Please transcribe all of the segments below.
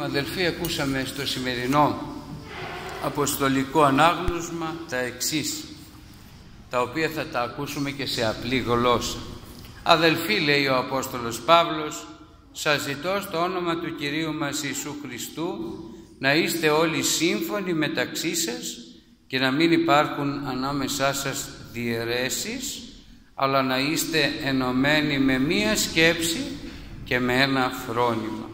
Αδελφοί, ακούσαμε στο σημερινό αποστολικό ανάγνωσμα τα εξής, τα οποία θα τα ακούσουμε και σε απλή γλώσσα. Αδελφοί, λέει ο Απόστολος Παύλος, σας ζητώ στο όνομα του Κυρίου μας Ιησού Χριστού να είστε όλοι σύμφωνοι μεταξύ σας και να μην υπάρχουν ανάμεσά σας διαιρέσεις, αλλά να είστε ενωμένοι με μία σκέψη και με ένα φρόνημα.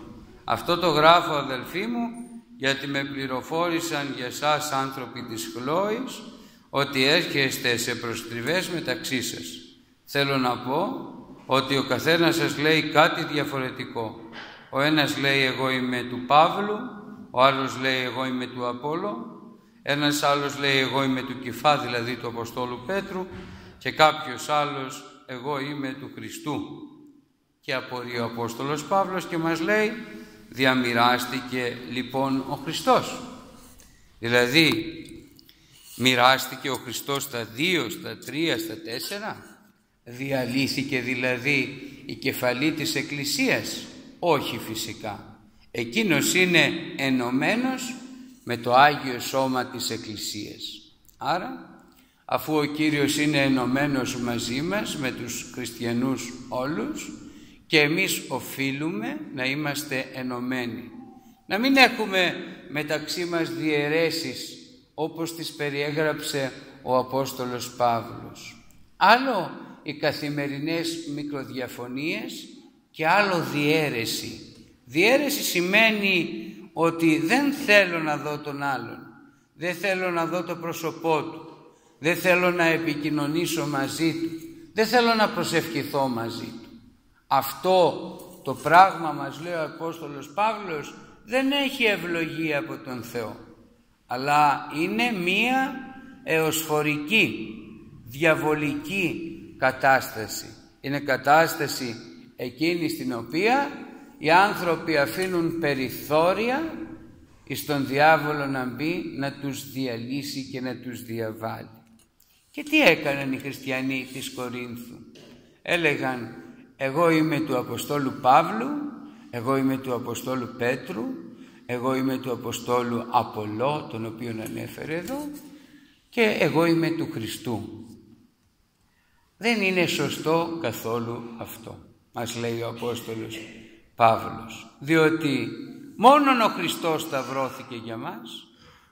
Αυτό το γράφω αδελφοί μου γιατί με πληροφόρησαν για σας άνθρωποι της Χλώης ότι έρχεστε σε προστριβές μεταξύ σας. Θέλω να πω ότι ο καθένας σας λέει κάτι διαφορετικό. Ο ένας λέει εγώ είμαι του Παύλου, ο άλλος λέει εγώ είμαι του Απόλλω, ένας άλλος λέει εγώ είμαι του Κιφά, δηλαδή του Αποστόλου Πέτρου και κάποιος άλλος εγώ είμαι του Χριστού. Και απορεί ο Απόστολος Παύλος και μας λέει διαμοιράστηκε λοιπόν ο Χριστός. Δηλαδή μοιράστηκε ο Χριστός στα δύο, στα τρία, στα τέσσερα; Διαλύθηκε δηλαδή η κεφαλή της Εκκλησίας; Όχι φυσικά. Εκείνος είναι ενωμένος με το Άγιο Σώμα της Εκκλησίας. Άρα αφού ο Κύριος είναι ενωμένος μαζί μας με τους χριστιανούς όλους και εμείς οφείλουμε να είμαστε ενωμένοι. Να μην έχουμε μεταξύ μας διαιρέσεις όπως τις περιέγραψε ο Απόστολος Παύλος. Άλλο οι καθημερινές μικροδιαφωνίες και άλλο διαίρεση. Διαίρεση σημαίνει ότι δεν θέλω να δω τον άλλον, δεν θέλω να δω το πρόσωπό του, δεν θέλω να επικοινωνήσω μαζί του, δεν θέλω να προσευχηθώ μαζί του. Αυτό το πράγμα μας λέει ο Απόστολος Παύλος δεν έχει ευλογία από τον Θεό αλλά είναι μία εωσφορική διαβολική κατάσταση. Είναι κατάσταση εκείνη στην οποία οι άνθρωποι αφήνουν περιθώρια στον διάβολο να μπει να τους διαλύσει και να τους διαβάλει. Και τι έκαναν οι χριστιανοί της Κορίνθου; Έλεγαν εγώ είμαι του Αποστόλου Παύλου, εγώ είμαι του Αποστόλου Πέτρου, εγώ είμαι του Αποστόλου Απολό, τον οποίο ανέφερε εδώ, και εγώ είμαι του Χριστού. Δεν είναι σωστό καθόλου αυτό, μας λέει ο Απόστολος Παύλος, διότι μόνον ο Χριστός σταυρώθηκε για μας,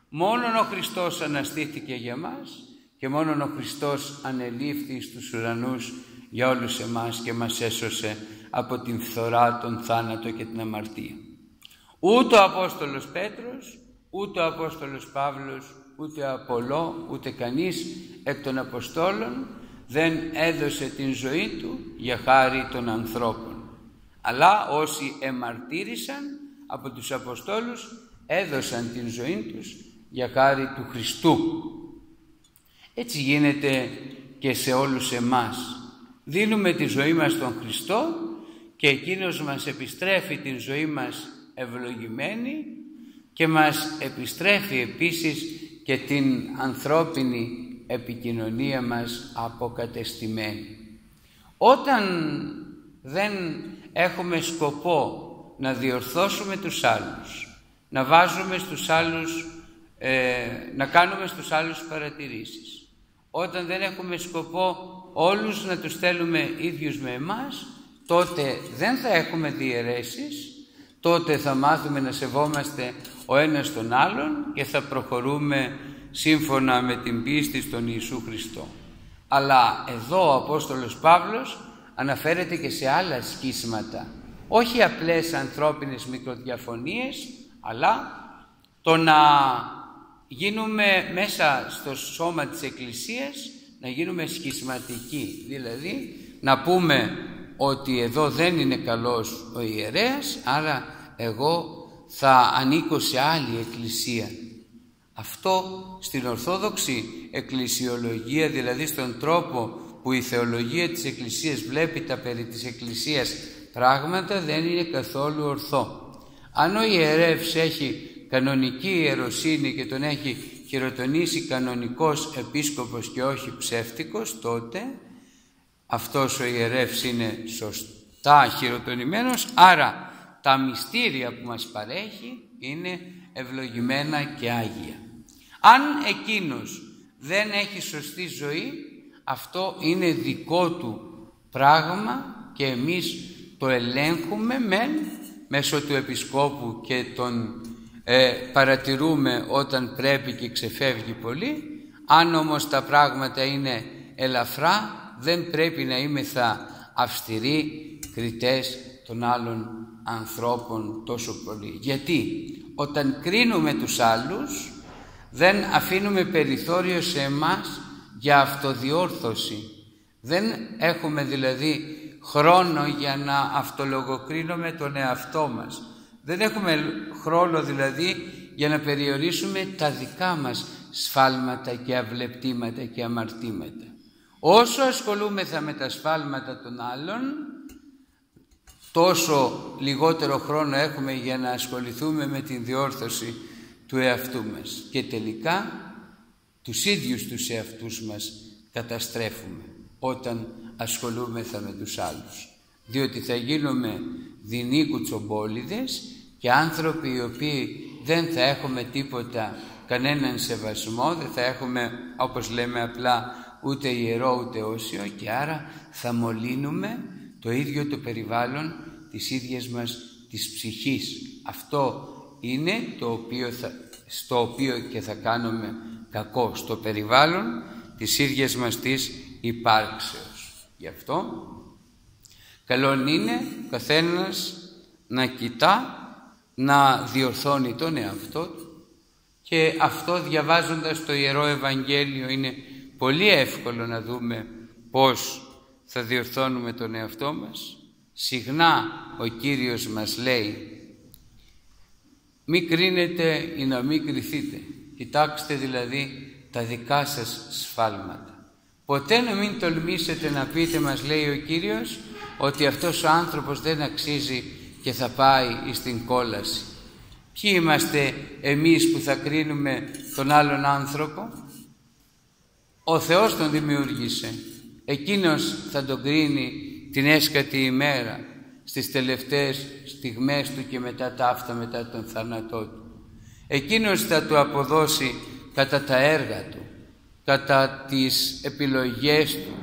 μόνον ο Χριστός αναστήθηκε για μας και μόνον ο Χριστός ανελήφθη στους ουρανούς για όλους εμάς και μας έσωσε από την φθορά, τον θάνατο και την αμαρτία. Ούτε ο Απόστολος Πέτρος, ούτε ο Απόστολος Παύλος, ούτε ο Απολό, ούτε κανείς εκ των Αποστόλων δεν έδωσε την ζωή του για χάρη των ανθρώπων. Αλλά όσοι εμαρτύρησαν από τους Αποστόλους έδωσαν την ζωή τους για χάρη του Χριστού. Έτσι γίνεται και σε όλους εμάς δίνουμε τη ζωή μας στον Χριστό και Εκείνος μας επιστρέφει την ζωή μας ευλογημένη και μας επιστρέφει επίσης και την ανθρώπινη επικοινωνία μας αποκατεστημένη. Όταν δεν έχουμε σκοπό να διορθώσουμε τους άλλους, να βάζουμε στους άλλους, ε, να κάνουμε στους άλλους παρατηρήσεις, όταν δεν έχουμε σκοπό όλους να τους θέλουμε ίδιους με εμάς, τότε δεν θα έχουμε διαιρέσεις, τότε θα μάθουμε να σεβόμαστε ο ένας τον άλλον και θα προχωρούμε σύμφωνα με την πίστη στον Ιησού Χριστό. Αλλά εδώ ο Απόστολος Παύλος αναφέρεται και σε άλλα σκίσματα, όχι απλές ανθρώπινες μικροδιαφωνίες, αλλά το να γίνουμε μέσα στο σώμα της Εκκλησίας να γίνουμε σχισματικοί, δηλαδή να πούμε ότι εδώ δεν είναι καλός ο ιερέας, άρα εγώ θα ανήκω σε άλλη εκκλησία. Αυτό στην Ορθόδοξη εκκλησιολογία, δηλαδή στον τρόπο που η θεολογία της Εκκλησίας βλέπει τα περί της Εκκλησίας πράγματα, δεν είναι καθόλου ορθό. Αν ο ιερεύς έχει κανονική ιεροσύνη και τον έχει χειροτονήσει κανονικός επίσκοπος και όχι ψεύτικος, τότε αυτός ο ιερεύς είναι σωστά χειροτονημένος, άρα τα μυστήρια που μας παρέχει είναι ευλογημένα και άγια. Αν εκείνος δεν έχει σωστή ζωή, αυτό είναι δικό του πράγμα και εμείς το ελέγχουμε μεν μέσω του Επισκόπου και τον ε, παρατηρούμε όταν πρέπει και ξεφεύγει πολύ. Αν όμως τα πράγματα είναι ελαφρά, δεν πρέπει να είμεθα αυστηροί κριτές των άλλων ανθρώπων τόσο πολύ. Γιατί όταν κρίνουμε τους άλλους δεν αφήνουμε περιθώριο σε εμάς για αυτοδιόρθωση. Δεν έχουμε δηλαδή χρόνο για να αυτολογοκρίνουμε τον εαυτό μας. Δεν έχουμε χρόνο δηλαδή για να περιορίσουμε τα δικά μας σφάλματα και αυλεπτήματα και αμαρτήματα. Όσο ασχολούμεθα με τα σφάλματα των άλλων, τόσο λιγότερο χρόνο έχουμε για να ασχοληθούμε με την διόρθωση του εαυτού μας. Και τελικά τους ίδιους τους εαυτούς μας καταστρέφουμε όταν ασχολούμεθα με τους άλλους. Διότι θα γίνουμε δεινοί κουτσομπόλιδες και άνθρωποι οι οποίοι δεν θα έχουμε τίποτα, κανέναν σεβασμό, δεν θα έχουμε όπως λέμε απλά ούτε ιερό ούτε όσιο και άρα θα μολύνουμε το ίδιο το περιβάλλον της ίδιας μας της ψυχής. Αυτό είναι το οποίο θα, στο οποίο και θα κάνουμε κακό στο περιβάλλον της ίδιας μας της υπάρξεως. Γι' αυτό καλό είναι καθένας να κοιτά, να διορθώνει τον εαυτό του και αυτό διαβάζοντας το Ιερό Ευαγγέλιο είναι πολύ εύκολο να δούμε πώς θα διορθώνουμε τον εαυτό μας. Συχνά ο Κύριος μας λέει μη κρίνετε ή να μην κριθείτε. Κοιτάξτε δηλαδή τα δικά σας σφάλματα. Ποτέ να μην τολμήσετε να πείτε, μας λέει ο Κύριος, ότι αυτός ο άνθρωπος δεν αξίζει και θα πάει στην κόλαση. Ποιοι είμαστε εμείς που θα κρίνουμε τον άλλον άνθρωπο; Ο Θεός τον δημιούργησε. Εκείνος θα τον κρίνει την έσκατη ημέρα στις τελευταίες στιγμές του και μετά τα αυτά μετά τον θάνατό του. Εκείνος θα του αποδώσει κατά τα έργα του, κατά τις επιλογές του,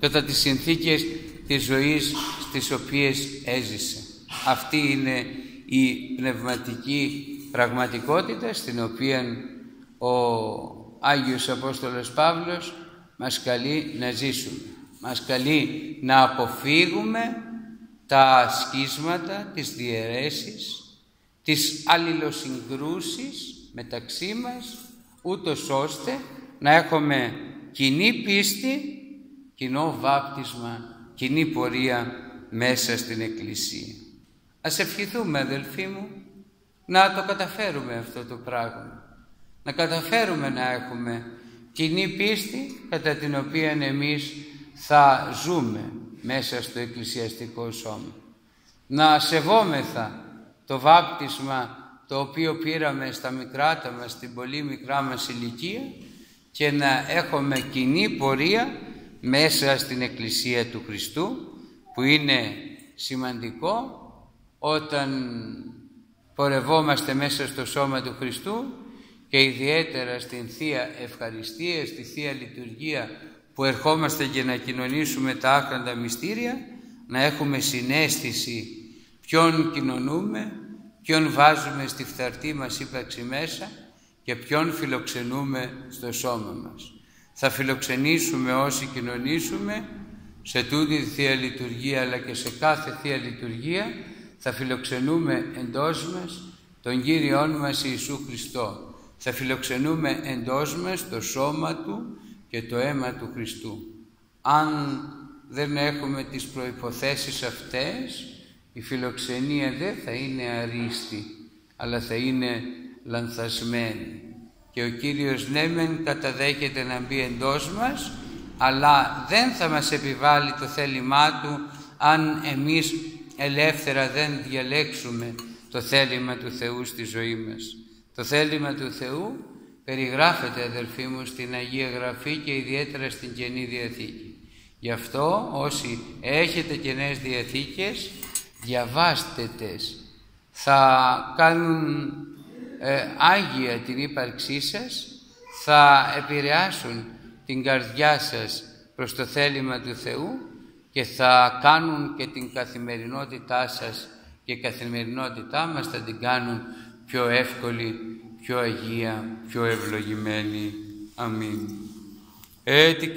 κατά τις συνθήκες της ζωής στις οποίες έζησε. Αυτή είναι η πνευματική πραγματικότητα στην οποία ο Άγιος Απόστολος Παύλος μας καλεί να ζήσουμε. Μας καλεί να αποφύγουμε τα σκίσματα, τις διαιρέσεις, τις αλληλοσυγκρούσεις μεταξύ μας, ούτως ώστε να έχουμε κοινή πίστη, κοινό βάπτισμα, κοινή πορεία μέσα στην Εκκλησία. Ας ευχηθούμε αδελφοί μου να το καταφέρουμε αυτό το πράγμα. Να καταφέρουμε να έχουμε κοινή πίστη κατά την οποία εμείς θα ζούμε μέσα στο εκκλησιαστικό σώμα. Να σεβόμεθα το βάπτισμα το οποίο πήραμε στα μικράτα μας, στην πολύ μικρά μας ηλικία και να έχουμε κοινή πορεία μέσα στην Εκκλησία του Χριστού που είναι σημαντικό όταν πορευόμαστε μέσα στο σώμα του Χριστού και ιδιαίτερα στην Θεία Ευχαριστία, στη Θεία Λειτουργία που ερχόμαστε για να κοινωνήσουμε τα άκραντα μυστήρια, να έχουμε συνέστηση ποιον κοινωνούμε, ποιον βάζουμε στη φθαρτή μας ύπαρξη μέσα και ποιον φιλοξενούμε στο σώμα μας. Θα φιλοξενήσουμε όσοι κοινωνήσουμε σε τούτη τη Θεία Λειτουργία αλλά και σε κάθε Θεία Λειτουργία θα φιλοξενούμε εντός μας τον Κύριόν μας Ιησού Χριστό. Θα φιλοξενούμε εντός μας το σώμα Του και το αίμα του Χριστού. Αν δεν έχουμε τις προϋποθέσεις αυτές, η φιλοξενία δεν θα είναι αρίστη, αλλά θα είναι λανθασμένη. Και ο Κύριος ναι μεν καταδέχεται να μπει εντός μας, αλλά δεν θα μας επιβάλλει το θέλημά Του αν εμείς ελεύθερα δεν διαλέξουμε το θέλημα του Θεού στη ζωή μας. Το θέλημα του Θεού περιγράφεται αδελφοί μου στην Αγία Γραφή και ιδιαίτερα στην Καινή Διαθήκη. Γι' αυτό όσοι έχετε Καινές Διαθήκες διαβάστε τες θα κάνουν ε, άγια την ύπαρξή σας, θα επηρεάσουν την καρδιά σας προς το θέλημα του Θεού και θα κάνουν και την καθημερινότητά σας και η καθημερινότητά μας θα την κάνουν πιο εύκολη, πιο αγία, πιο ευλογημένη. Αμήν. Έτσι